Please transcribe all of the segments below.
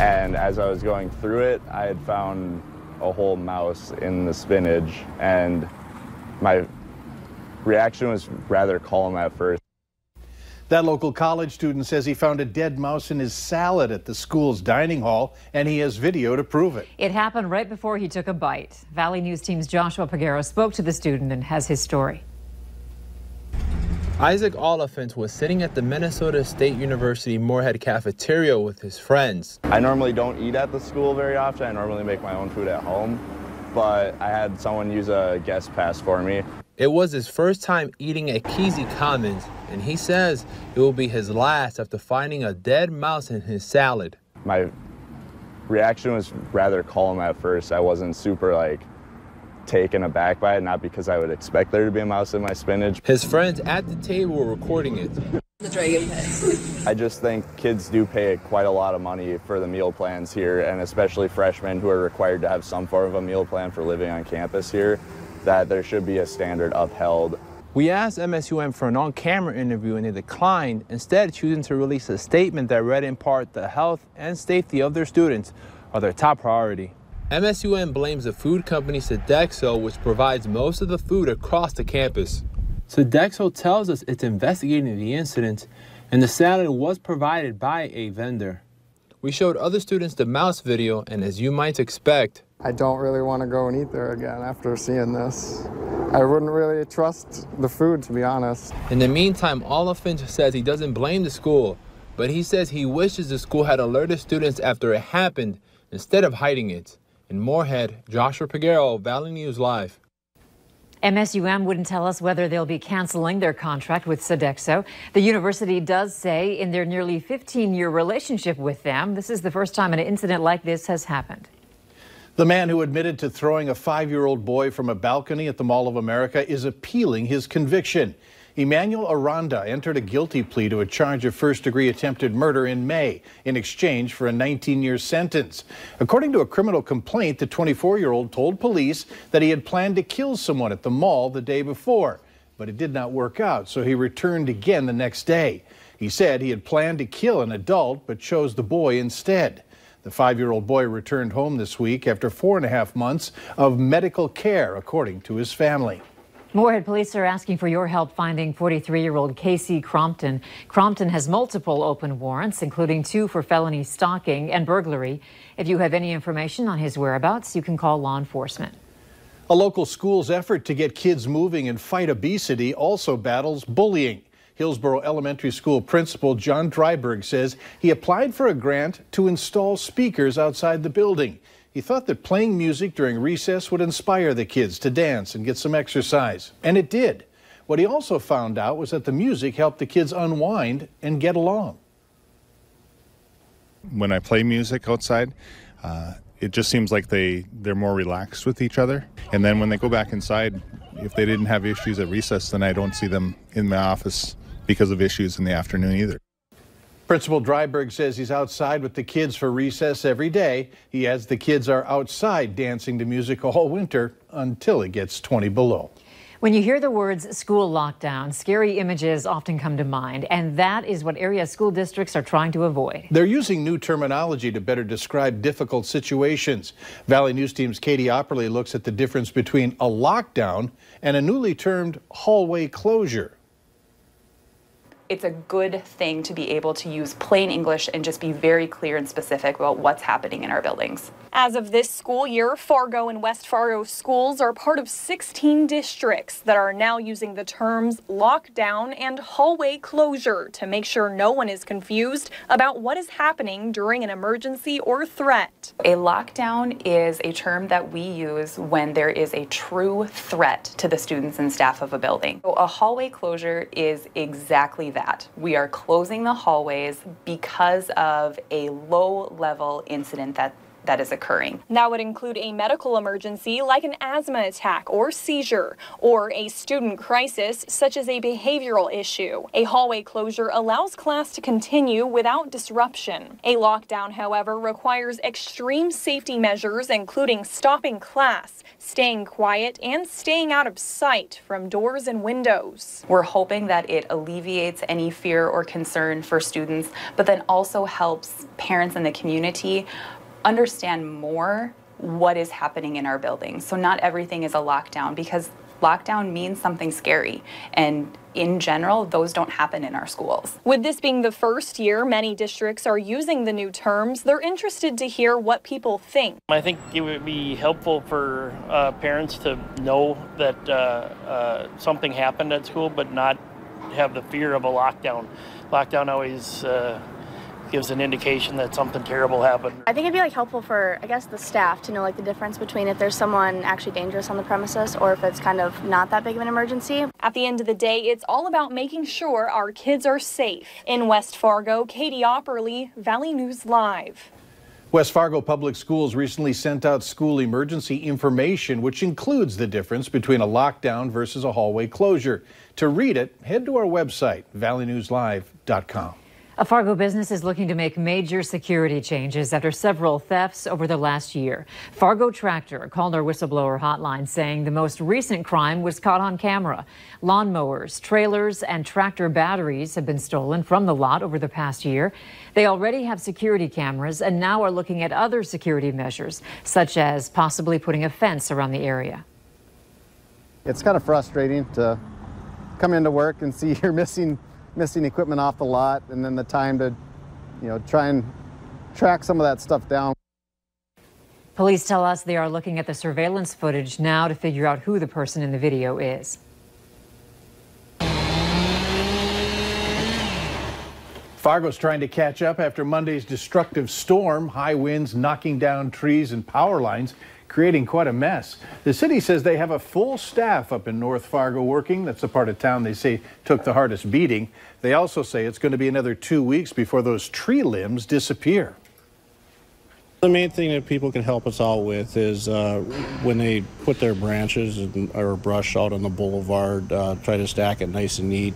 And as I was going through it, I had found a whole mouse in the spinach, and my reaction was rather calm at first. That local college student says he found a dead mouse in his salad at the school's dining hall, and he has video to prove it. It happened right before he took a bite. Valley News Team's Joshua Pagero spoke to the student and has his story. Isaac Oliphant was sitting at the Minnesota State University Moorhead cafeteria with his friends. I normally don't eat at the school very often. I normally make my own food at home, but I had someone use a guest pass for me. It was his first time eating at Kise Commons, and he says it will be his last after finding a dead mouse in his salad. My reaction was rather calm at first. I wasn't super like taken aback by it, not because I would expect there to be a mouse in my spinach. His friends at the table were recording it. The dragon pit. I just think kids do pay quite a lot of money for the meal plans here, and especially freshmen who are required to have some form of a meal plan for living on campus here, that there should be a standard upheld. We asked MSUM for an on-camera interview and they declined, instead choosing to release a statement that read in part the health and safety of their students are their top priority. MSUM blames the food company Sodexo, which provides most of the food across the campus. Sodexo tells us it's investigating the incident, and the salad was provided by a vendor. We showed other students the mouse video, and as you might expect, I don't really want to go and eat there again after seeing this. I wouldn't really trust the food, to be honest. In the meantime, Oliphant says he doesn't blame the school, but he says he wishes the school had alerted students after it happened instead of hiding it. In Moorhead, Joshua Pagero, Valley News Live. MSUM wouldn't tell us whether they'll be canceling their contract with Sodexo. The university does say in their nearly 15 year relationship with them, this is the first time an incident like this has happened. The man who admitted to throwing a five year old boy from a balcony at the Mall of America is appealing his conviction. Emmanuel Aranda entered a guilty plea to a charge of first degree attempted murder in May in exchange for a 19 year sentence. According to a criminal complaint, the 24 year old told police that he had planned to kill someone at the mall the day before, but it did not work out, so he returned again the next day. He said he had planned to kill an adult but chose the boy instead. The five year old boy returned home this week after four and a half months of medical care, according to his family. Moorhead police are asking for your help finding 43 year old Casey Crompton. Crompton has multiple open warrants, including two for felony stalking and burglary. If you have any information on his whereabouts, you can call law enforcement. A local school's effort to get kids moving and fight obesity also battles bullying. Hillsboro Elementary School principal John Dryberg says he applied for a grant to install speakers outside the building. He thought that playing music during recess would inspire the kids to dance and get some exercise, and it did. What he also found out was that the music helped the kids unwind and get along. When I play music outside, uh, it just seems like they, they're more relaxed with each other. And then when they go back inside, if they didn't have issues at recess, then I don't see them in my office because of issues in the afternoon either. Principal Dryberg says he's outside with the kids for recess every day. He adds the kids are outside dancing to music all winter until it gets 20 below. When you hear the words school lockdown, scary images often come to mind, and that is what area school districts are trying to avoid. They're using new terminology to better describe difficult situations. Valley News Team's Katie Opperly looks at the difference between a lockdown and a newly termed hallway closure it's a good thing to be able to use plain English and just be very clear and specific about what's happening in our buildings. As of this school year, Fargo and West Fargo schools are part of 16 districts that are now using the terms lockdown and hallway closure to make sure no one is confused about what is happening during an emergency or threat. A lockdown is a term that we use when there is a true threat to the students and staff of a building. So a hallway closure is exactly that. We are closing the hallways because of a low level incident that that is occurring. That would include a medical emergency like an asthma attack or seizure, or a student crisis such as a behavioral issue. A hallway closure allows class to continue without disruption. A lockdown, however, requires extreme safety measures, including stopping class, staying quiet, and staying out of sight from doors and windows. We're hoping that it alleviates any fear or concern for students, but then also helps parents in the community understand more what is happening in our buildings. So not everything is a lockdown because lockdown means something scary and in general those don't happen in our schools. With this being the first year many districts are using the new terms, they're interested to hear what people think. I think it would be helpful for uh, parents to know that uh, uh, something happened at school but not have the fear of a lockdown. Lockdown always uh, gives an indication that something terrible happened. I think it'd be like helpful for I guess the staff to know like the difference between if there's someone actually dangerous on the premises or if it's kind of not that big of an emergency. At the end of the day, it's all about making sure our kids are safe. In West Fargo, Katie Opperly, Valley News Live. West Fargo Public Schools recently sent out school emergency information, which includes the difference between a lockdown versus a hallway closure. To read it, head to our website, valleynewslive.com. A Fargo business is looking to make major security changes after several thefts over the last year. Fargo Tractor called our whistleblower hotline saying the most recent crime was caught on camera. Lawnmowers, trailers, and tractor batteries have been stolen from the lot over the past year. They already have security cameras and now are looking at other security measures, such as possibly putting a fence around the area. It's kind of frustrating to come into work and see you're missing missing equipment off the lot and then the time to, you know, try and track some of that stuff down. Police tell us they are looking at the surveillance footage now to figure out who the person in the video is. Fargo's trying to catch up after Monday's destructive storm, high winds knocking down trees and power lines creating quite a mess. The city says they have a full staff up in North Fargo working. That's the part of town they say took the hardest beating. They also say it's going to be another two weeks before those tree limbs disappear. The main thing that people can help us out with is uh, when they put their branches or brush out on the boulevard, uh, try to stack it nice and neat.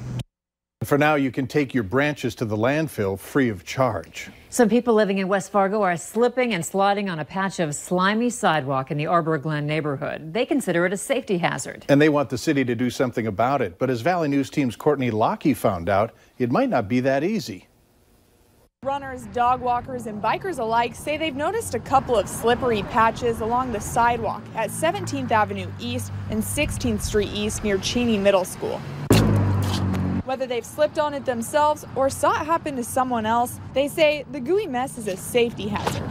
For now, you can take your branches to the landfill free of charge. Some people living in West Fargo are slipping and sliding on a patch of slimy sidewalk in the Arbor Glen neighborhood. They consider it a safety hazard. And they want the city to do something about it. But as Valley News Team's Courtney Lockie found out, it might not be that easy. Runners, dog walkers, and bikers alike say they've noticed a couple of slippery patches along the sidewalk at 17th Avenue East and 16th Street East near Cheney Middle School. Whether they've slipped on it themselves or saw it happen to someone else, they say the gooey mess is a safety hazard.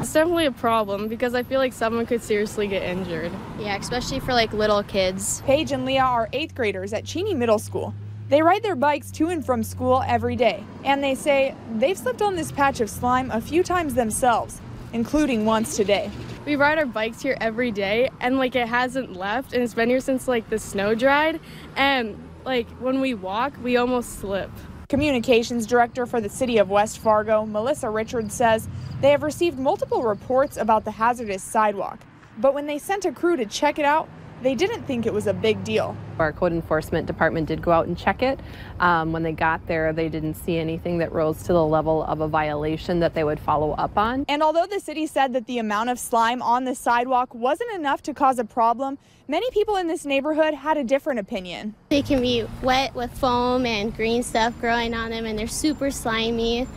It's definitely a problem because I feel like someone could seriously get injured. Yeah, especially for like little kids. Paige and Leah are eighth graders at Cheney Middle School. They ride their bikes to and from school every day, and they say they've slipped on this patch of slime a few times themselves, including once today. We ride our bikes here every day, and like it hasn't left, and it's been here since like the snow dried, and like when we walk, we almost slip. Communications Director for the City of West Fargo, Melissa Richards, says they have received multiple reports about the hazardous sidewalk, but when they sent a crew to check it out, they didn't think it was a big deal. Our code enforcement department did go out and check it. Um, when they got there, they didn't see anything that rose to the level of a violation that they would follow up on. And although the city said that the amount of slime on the sidewalk wasn't enough to cause a problem, many people in this neighborhood had a different opinion. They can be wet with foam and green stuff growing on them, and they're super slimy.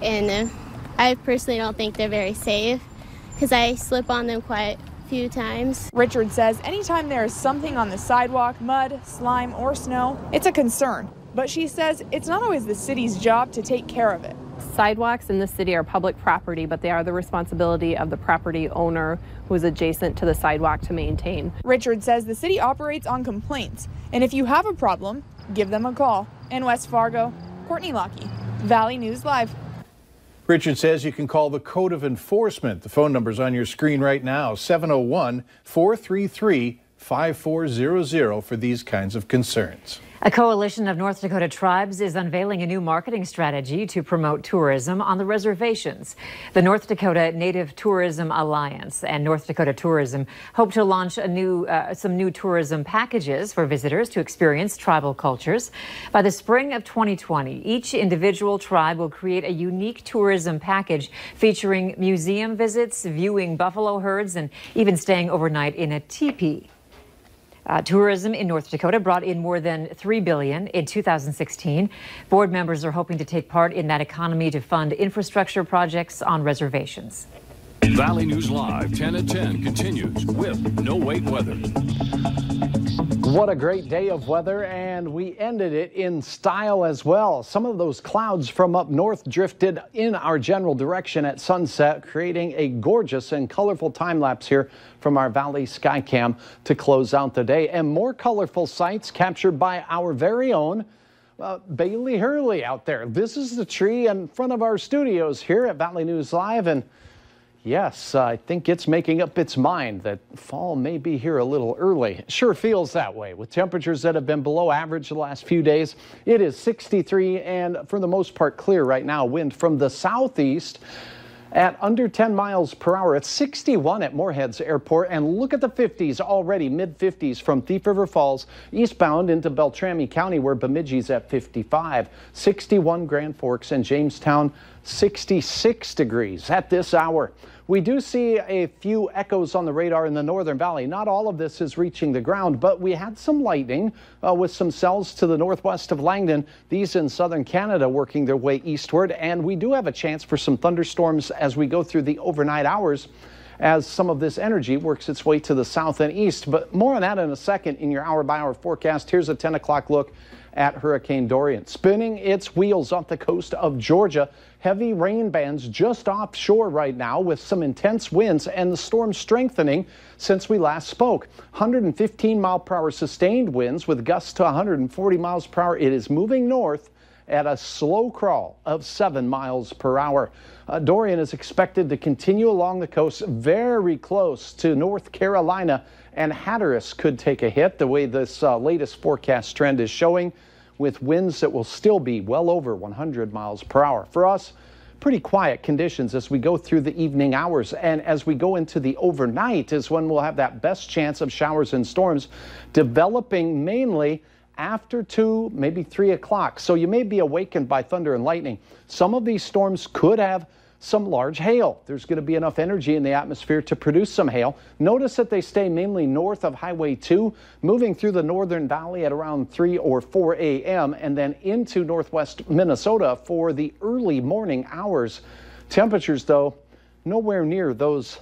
And uh, I personally don't think they're very safe because I slip on them quite few times. Richard says anytime there is something on the sidewalk, mud, slime, or snow, it's a concern. But she says it's not always the city's job to take care of it. Sidewalks in the city are public property, but they are the responsibility of the property owner who is adjacent to the sidewalk to maintain. Richard says the city operates on complaints, and if you have a problem, give them a call. In West Fargo, Courtney Lockie, Valley News Live. Richard says you can call the Code of Enforcement. The phone number's on your screen right now 701 433 5400 for these kinds of concerns. A coalition of North Dakota tribes is unveiling a new marketing strategy to promote tourism on the reservations. The North Dakota Native Tourism Alliance and North Dakota Tourism hope to launch a new, uh, some new tourism packages for visitors to experience tribal cultures. By the spring of 2020, each individual tribe will create a unique tourism package featuring museum visits, viewing buffalo herds, and even staying overnight in a teepee. Uh, tourism in North Dakota brought in more than 3 billion in 2016. Board members are hoping to take part in that economy to fund infrastructure projects on reservations. Valley News Live 10 at 10 continues with No Wait Weather. What a great day of weather, and we ended it in style as well. Some of those clouds from up north drifted in our general direction at sunset, creating a gorgeous and colorful time lapse here from our Valley Skycam to close out the day. And more colorful sights captured by our very own uh, Bailey Hurley out there. This is the tree in front of our studios here at Valley News Live, and Yes, I think it's making up its mind that fall may be here a little early. Sure feels that way with temperatures that have been below average the last few days. It is 63 and for the most part clear right now. Wind from the southeast at under 10 miles per hour. It's 61 at Moorheads Airport. And look at the 50s already, mid 50s from Thief River Falls eastbound into Beltrami County, where Bemidji's at 55. 61 Grand Forks and Jamestown, 66 degrees at this hour. We do see a few echoes on the radar in the Northern Valley. Not all of this is reaching the ground, but we had some lightning uh, with some cells to the northwest of Langdon. These in southern Canada working their way eastward, and we do have a chance for some thunderstorms as we go through the overnight hours as some of this energy works its way to the south and east. But more on that in a second in your hour by hour forecast. Here's a 10 o'clock look at Hurricane Dorian. Spinning its wheels off the coast of Georgia. Heavy rain bands just offshore right now with some intense winds and the storm strengthening since we last spoke. 115 mile per hour sustained winds with gusts to 140 miles per hour. It is moving north at a slow crawl of 7 miles per hour. Uh, Dorian is expected to continue along the coast very close to North Carolina and Hatteras could take a hit the way this uh, latest forecast trend is showing with winds that will still be well over 100 miles per hour. For us, pretty quiet conditions as we go through the evening hours and as we go into the overnight is when we'll have that best chance of showers and storms developing mainly after 2, maybe 3 o'clock. So you may be awakened by thunder and lightning. Some of these storms could have some large hail. There's going to be enough energy in the atmosphere to produce some hail. Notice that they stay mainly north of Highway 2, moving through the northern valley at around 3 or 4 a.m., and then into northwest Minnesota for the early morning hours. Temperatures, though, nowhere near those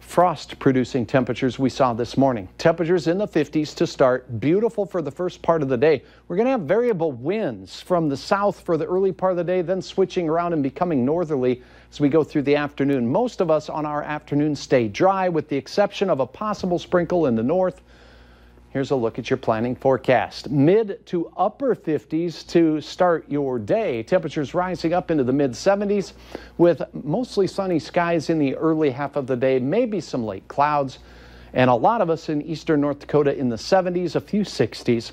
frost producing temperatures we saw this morning. Temperatures in the 50s to start, beautiful for the first part of the day. We're going to have variable winds from the south for the early part of the day, then switching around and becoming northerly as we go through the afternoon. Most of us on our afternoon stay dry with the exception of a possible sprinkle in the north. Here's a look at your planning forecast. Mid to upper 50s to start your day. Temperatures rising up into the mid 70s with mostly sunny skies in the early half of the day, maybe some late clouds. And a lot of us in eastern North Dakota in the 70s, a few 60s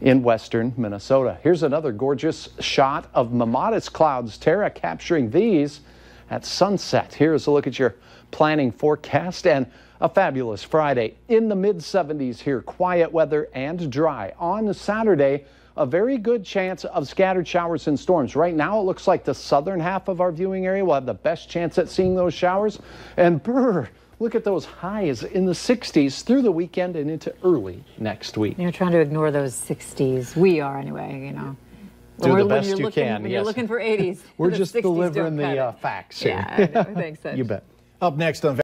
in western Minnesota. Here's another gorgeous shot of mammatus clouds. Tara capturing these at sunset. Here's a look at your planning forecast and a fabulous Friday in the mid 70s here, quiet weather and dry. On Saturday, a very good chance of scattered showers and storms. Right now, it looks like the southern half of our viewing area will have the best chance at seeing those showers. And brr, look at those highs in the 60s through the weekend and into early next week. You're trying to ignore those 60s. We are anyway, you know. Do When the we're- when best you're you looking- can. When yes. you're looking for 80s. We're just 60s delivering the uh, facts here. Yeah, I know. Thanks, you bet. Up next on